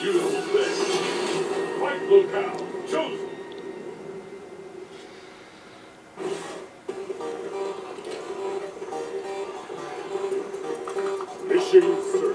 You win. Rightful locale. chosen. Mission